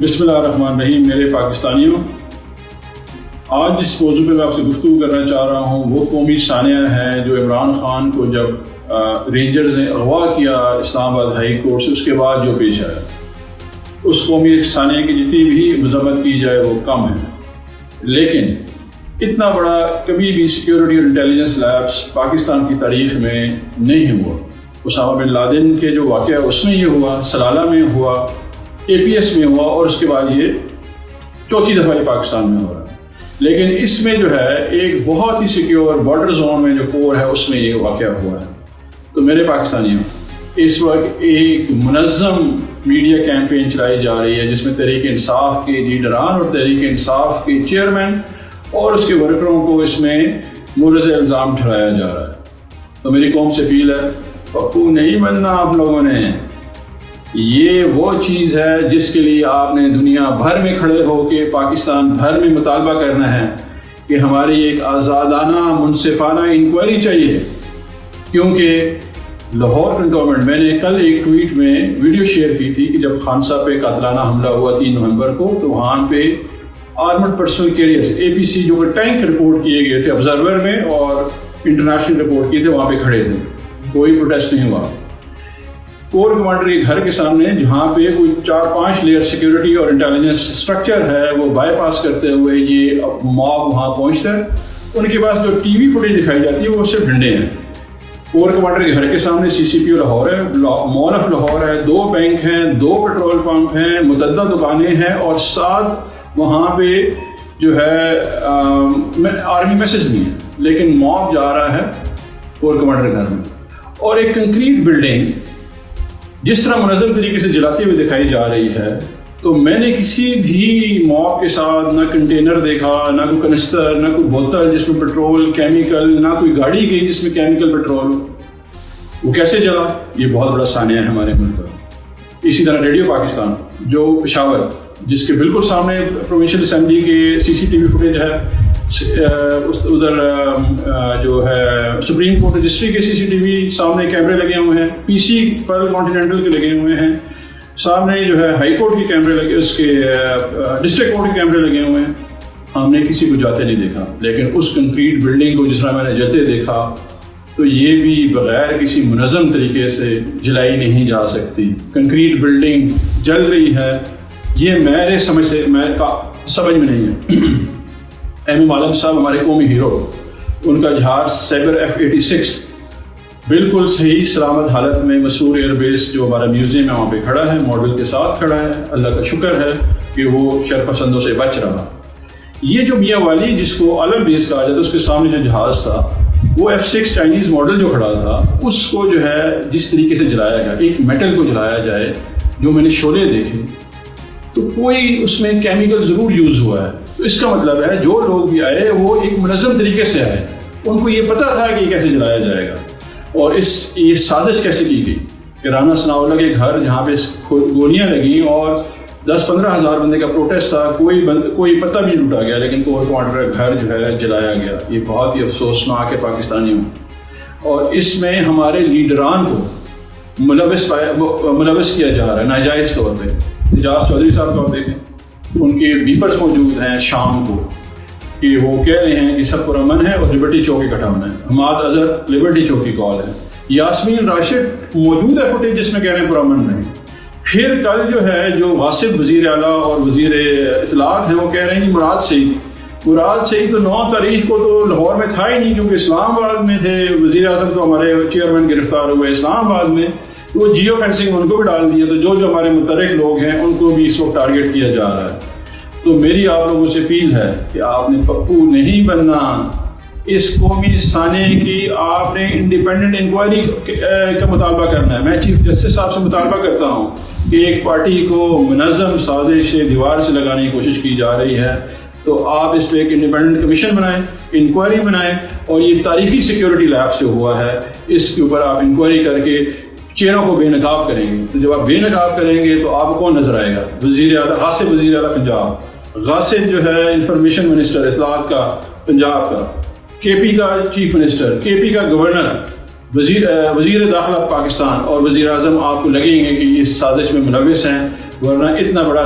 بسم اللہ الرحمن الرحیم میرے پاکستانیوں. آج جس موضوع پہ میں آپ سے گفتگو کرنا چاہ رہا ہوں. وہ قومی ثانیہ ہے جو عمران خان کو جب رینجرز نے اغوا کیا اسلام آباد ہائی کورٹ سے، اس کے بعد جو پیش آیا. اس قومی ثانیہ کی جتنی بھی مذمت کی جائے وہ کم ہے. لیکن اتنا بڑا کبھی بھی سیکیورٹی اور انٹیلیجنس لیبس پاکستان کی تاریخ میں نہیں ہوا. اسامہ بن لادن کے جو واقعہ اس میں یہ ہوا، سلالہ میں ہوا. اے پی ایس میں ہوا اور اس کے بعد یہ چوتھی دفعہ یہ پاکستان میں ہو رہا ہے لیکن اس میں جو ہے، ایک بہت ہی سیکیور بارڈر زون میں جو کور ہے، اس میں یہ واقعہ ہوا ہے۔ تو میرے پاکستانیوں، اس وقت ایک منظم میڈیا کیمپین چلائی جا رہی ہے، جس میں تحریک انصاف کے لیڈران اور تحریک انصاف کے چیئرمین اور اس کے ورکروں کو اس میں مورز الزام ٹھہرایا جا رہا ہے۔ تو میری قوم سے اپیل ہے پپو نہیں بننا آپ لوگوں نے۔ یہ وہ چیز ہے جس کے لیے آپ نے دنیا بھر میں کھڑے ہو کے پاکستان بھر میں مطالبہ کرنا ہے کہ ہماری ایک آزادانہ، منصفانہ انکوائری چاہیے۔ کیونکہ لاہور کنٹونمنٹ میں نے کل ایک ٹویٹ میں ویڈیو شیئر کی تھی کہ جب خانسا پہ قاتلانہ حملہ ہوا تین نومبر کو، تو وہاں پہ armed personnel carriers, A P C جو کہ ٹینک رپورٹ کیے گئے تھے آبزرور میں اور انٹرنیشنل رپورٹ کیے تھے، وہاں پہ کھڑے تھے۔ کوئی پروٹیسٹ نہیں ہوا۔ کور کمانڈر کے گھر کے سامنے جہاں پہ کوئی چار پانچ لیئر سیکیورٹی اور انٹیلیجنس سٹرکچر ہے وہ بائی پاس کرتے ہوئے یہ موب وہاں پہنچتا ہے ان کے پاس جو ٹی وی فوٹیج دکھائی جاتی ہے وہ صرف ڈنڈے ہیں کور کمانڈر کے گھر کے سامنے سی سی پی او لاہور ہے مال آف لاہور ہے دو بینک ہیں دو پیٹرول پمپ ہیں متعدد دکانیں ہیں اور ساتھ وہاں پہ جو ہے آرمی میسج بھی ہے لیکن موب جا رہا ہے کور کمانڈر گھر میں اور ایک کنکریٹ بلڈنگ جس طرح منظم طریقے سے جلاتے ہوئے دکھائی جا رہی ہے، تو میں نے کسی بھی موب کے ساتھ نہ کنٹینر دیکھا، نہ کوئی کنسٹر، نہ کوئی بوتل جس میں پٹرول کیمیکل نہ کوئی گاڑی گئی جس میں کیمیکل پٹرول ہو۔ وہ کیسے جلا؟ یہ بہت بڑا ثانیہ ہے ہمارے ملک کا۔ اسی طرح ریڈیو پاکستان، جو پشاور، جس کے بالکل سامنے پروونشل اسمبلی کے سی سی ٹی وی فوٹیج ہے ادھر جو ہے، سپریم کورٹ رجسٹری کے سی سی ٹی وی سامنے کیمرے لگے ہوئے ہیں پی سی پر کانٹیننٹل کے لگے ہوئے ہیں، سامنے جو ہے ہائی کورٹ کے کیمرے لگے، اس کے ڈسٹرکٹ کورٹ کے کیمرے لگے ہوئے ہیں۔ ہم نے کسی کو جاتے نہیں دیکھا، لیکن اس کنکریٹ بلڈنگ کو جس طرح میں نے جاتے دیکھا، تو یہ بھی بغیر کسی منظم طریقے سے جلائی نہیں جا سکتی۔ کنکریٹ بلڈنگ جل رہی ہے، یہ میرے سمجھ سے، میں سمجھ میں نہیں ہے۔ ایم عالم صاحب ہمارے قومی ہیرو، ان کا جہاز سیبر ایف ایٹی سکس بالکل صحیح سلامت حالت میں مسور ایئر بیس جو ہمارا میوزیم ہے، وہاں پہ کھڑا ہے، ماڈل کے ساتھ کھڑا ہے۔ اللہ کا شکر ہے کہ وہ شر پسندوں سے بچ رہا۔ یہ جو میاں والی جس کو عالم بیس کہا جاتا ہے، اس کے سامنے جو جہاز تھا، وہ ایف سکس چائنیز ماڈل جو کھڑا تھا، اس کو جو ہے جس طریقے سے جلایا گیا، ایک میٹل کو جلایا جائے، جو میں نے شولے دیکھے تو کوئی اس میں کیمیکل ضرور یوز ہوا ہے۔ تو اس کا مطلب ہے جو لوگ بھی آئے وہ ایک منظم طریقے سے آئے۔ ان کو یہ پتا تھا کہ یہ کیسے جلایا جائے گا۔ اور اس، یہ سازش کیسے کی گئی؟ کہ رانا ثناء کے گھر جہاں پہ گولیاں لگیں اور دس پندرہ ہزار بندے کا پروٹیسٹ تھا۔ کوئی بند، کوئی پتہ بھی لوٹا گیا، لیکن کور کمانڈر کا گھر جو ہے جلایا گیا۔ یہ بہت ہی افسوسناک ہے پاکستانیوں اور اس میں ہمارے لیڈران کو ملوث ملوث کیا جا رہا ہے، ناجائز طور پہ۔ اجاز چودھری صاحب کو آپ دیکھیں، ان کے بیپرس موجود ہیں شام کو، کہ وہ کہہ رہے ہیں کہ سب پر امن ہے اور لبرٹی چوک اکٹھا ہونا ہے۔ حماد اظہر لبرٹی چوک کی کال ہے۔ یاسمین راشد موجود ہے فوٹیج جس میں کہہ رہے ہیں پر امن نہیں۔ پھر کل جو ہے، جو واسف وزیر اعلیٰ اور وزیر اطلاعات ہیں، وہ کہہ رہے ہیں کہ مراد سعید۔ مراد سعید تو نو تاریخ کو تو لاہور میں تھا ہی نہیں، کیونکہ اسلام آباد میں تھے۔ وزیر اعظم تو ہمارے چیئرمین گرفتار ہوئے اسلام آباد میں۔ وہ جیو فینسنگ ان کو بھی ڈال دیا تو جو جو ہمارے متحرک لوگ ہیں ان کو بھی اس وقت ٹارگیٹ کیا جا رہا ہے۔ تو میری آپ لوگوں سے اپیل ہے کہ آپ نے پپو نہیں بننا۔ اس قومی ثانے کی آپ نے انڈیپینڈنٹ انکوائری کا مطالبہ کرنا ہے۔ میں چیف جسٹس صاحب سے مطالبہ کرتا ہوں کہ ایک پارٹی کو منظم سازش سے دیوار سے لگانے کی کوشش کی جا رہی ہے۔ تو آپ اس پہ ایک انڈیپینڈنٹ کمیشن بنائیں انکوائری بنائیں اور یہ تاریخی سیکیورٹی لیبس جو ہوا ہے۔ اس کے اوپر آپ انکوائری کر کے چہروں کو بے نقاب کریں گے۔ تو جب آپ بے نقاب کریں گے تو آپ کون نظر آئے گا؟ وزیر اعلیٰ غاصب وزیر اعلیٰ پنجاب۔ غاصب جو ہے انفارمیشن منسٹر، اطلاعات کا پنجاب کا۔ کے پی کا چیف منسٹر کے پی کا گورنر، وزیر وزیر داخلہ پاکستان اور وزیر اعظم آپ کو لگیں گے کہ اس سازش میں ملوث ہیں، ورنہ اتنا بڑا